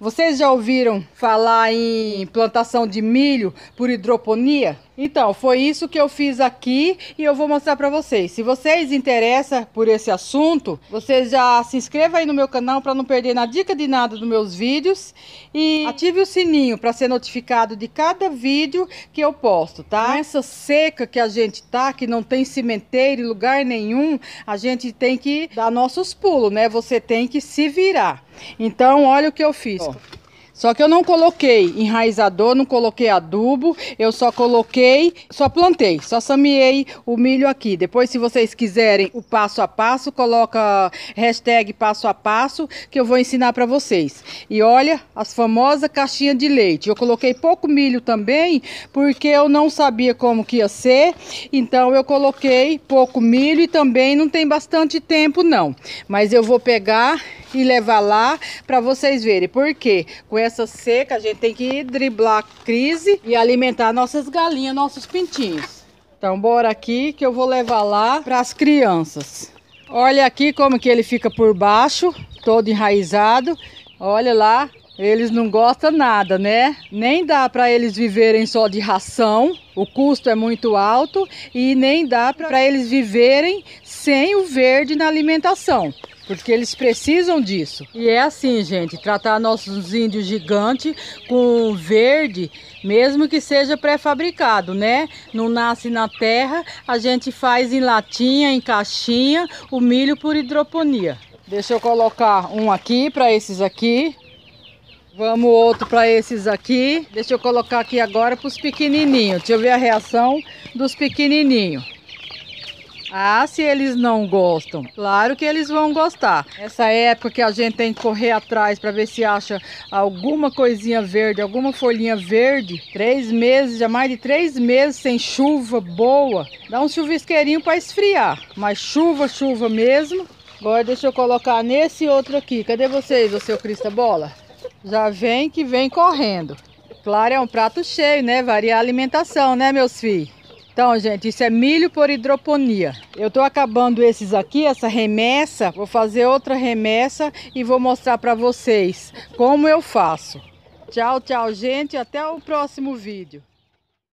Vocês já ouviram falar em plantação de milho por hidroponia? Então, foi isso que eu fiz aqui e eu vou mostrar para vocês. Se vocês interessam por esse assunto, vocês já se inscrevam aí no meu canal para não perder na dica de nada dos meus vídeos e ative o sininho para ser notificado de cada vídeo que eu posto, tá? Essa seca que a gente tá, que não tem cimenteiro em lugar nenhum, a gente tem que dar nossos pulos, né? Você tem que se virar. Então, olha o que eu fiz. Ó. Só que eu não coloquei enraizador, não coloquei adubo, eu só coloquei, só plantei, só sameei o milho aqui. Depois, se vocês quiserem o passo a passo, coloca hashtag passo a passo, que eu vou ensinar para vocês. E olha, as famosas caixinhas de leite. Eu coloquei pouco milho também, porque eu não sabia como que ia ser, então eu coloquei pouco milho e também não tem bastante tempo não. Mas eu vou pegar e levar lá para vocês verem. Porque com essa seca a gente tem que driblar a crise e alimentar nossas galinhas, nossos pintinhos. Então bora aqui que eu vou levar lá para as crianças. Olha aqui como que ele fica por baixo, todo enraizado. Olha lá, eles não gostam nada, né? Nem dá para eles viverem só de ração, o custo é muito alto e nem dá para eles viverem sem o verde na alimentação porque eles precisam disso. E é assim, gente, tratar nossos índios gigantes com verde, mesmo que seja pré-fabricado, né? Não nasce na terra, a gente faz em latinha, em caixinha, o milho por hidroponia. Deixa eu colocar um aqui para esses aqui. Vamos outro para esses aqui. Deixa eu colocar aqui agora para os pequenininhos. Deixa eu ver a reação dos pequenininhos. Ah, se eles não gostam. Claro que eles vão gostar. Essa época que a gente tem que correr atrás para ver se acha alguma coisinha verde, alguma folhinha verde. Três meses, já mais de três meses sem chuva boa. Dá um chuvisqueirinho para esfriar. Mas chuva, chuva mesmo. Agora deixa eu colocar nesse outro aqui. Cadê vocês, o seu Crista Bola? Já vem que vem correndo. Claro, é um prato cheio, né? Variar a alimentação, né, meus filhos? Então, gente, isso é milho por hidroponia. Eu tô acabando esses aqui, essa remessa. Vou fazer outra remessa e vou mostrar para vocês como eu faço. Tchau, tchau, gente. Até o próximo vídeo.